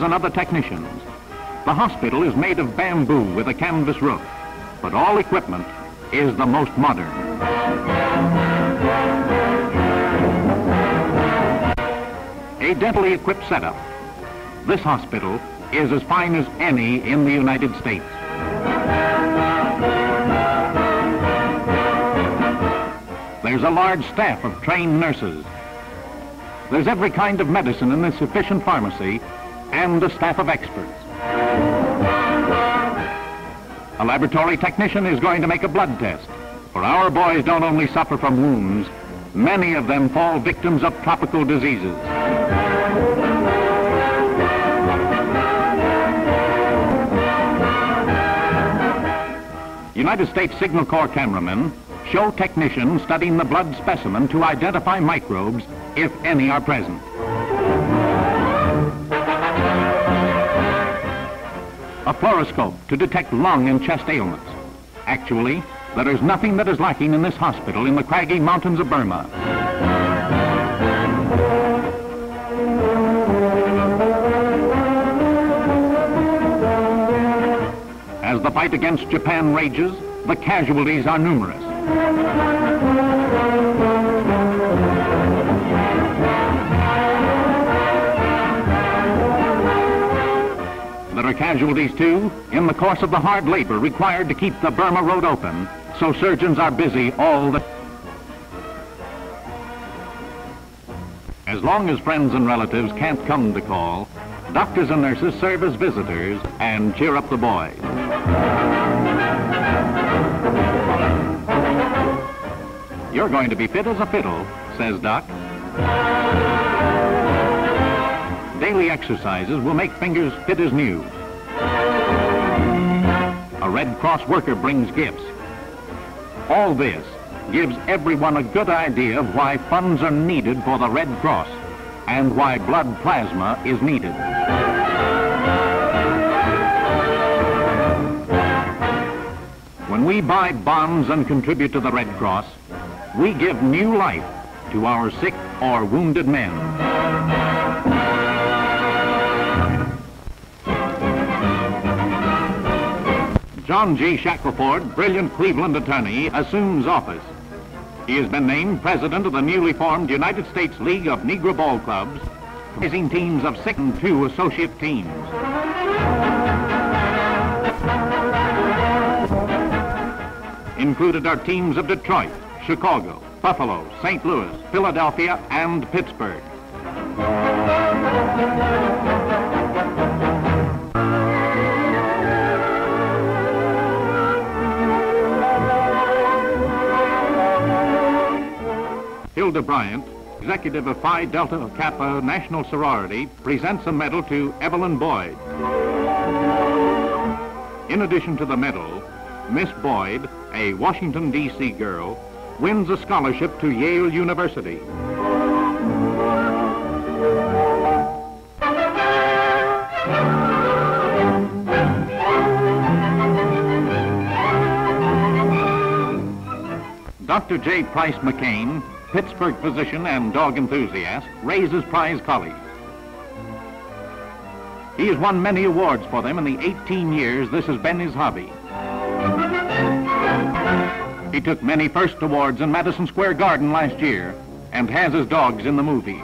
nurses and other technicians. The hospital is made of bamboo with a canvas roof, but all equipment is the most modern. A dentally equipped setup. This hospital is as fine as any in the United States. There's a large staff of trained nurses. There's every kind of medicine in this efficient pharmacy and a staff of experts. A laboratory technician is going to make a blood test. For our boys don't only suffer from wounds, many of them fall victims of tropical diseases. United States Signal Corps cameramen show technicians studying the blood specimen to identify microbes, if any are present. A fluoroscope to detect lung and chest ailments. Actually, there is nothing that is lacking in this hospital in the craggy mountains of Burma. As the fight against Japan rages, the casualties are numerous. There are casualties, too, in the course of the hard labor required to keep the Burma Road open, so surgeons are busy all the... As long as friends and relatives can't come to call, doctors and nurses serve as visitors and cheer up the boys. You're going to be fit as a fiddle, says Doc. Daily exercises will make fingers fit as new. A Red Cross worker brings gifts. All this gives everyone a good idea of why funds are needed for the Red Cross and why blood plasma is needed. When we buy bonds and contribute to the Red Cross, we give new life to our sick or wounded men. John G. Shackelford, brilliant Cleveland attorney, assumes office. He has been named president of the newly formed United States League of Negro Ball Clubs, comprising teams of six and two associate teams. Included are teams of Detroit, Chicago, Buffalo, St. Louis, Philadelphia, and Pittsburgh. Hilda Bryant, executive of Phi Delta Kappa National Sorority, presents a medal to Evelyn Boyd. In addition to the medal, Miss Boyd, a Washington, D.C. girl, wins a scholarship to Yale University. Dr. J. Price McCain Pittsburgh physician and dog enthusiast, raises prize collies. He has won many awards for them in the 18 years this has been his hobby. He took many first awards in Madison Square Garden last year and has his dogs in the movies.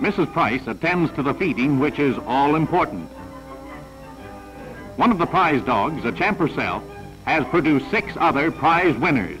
Mrs. Price attends to the feeding, which is all important. One of the prize dogs, a champ herself, has produced six other prize winners.